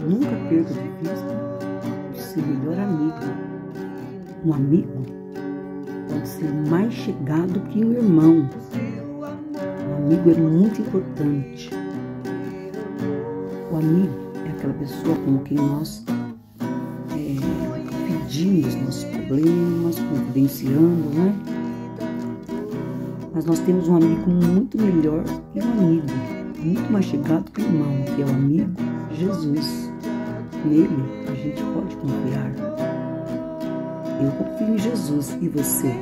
nunca perca de vista o seu melhor amigo. Um amigo pode ser mais chegado que um irmão. O amigo é muito importante. O amigo é aquela pessoa com quem nós é, pedimos nossos problemas, confidenciando, né? Mas nós temos um amigo muito melhor que um amigo, muito mais chegado que o irmão, que é o amigo Jesus. Nele a gente pode confiar. Eu confio em Jesus e você.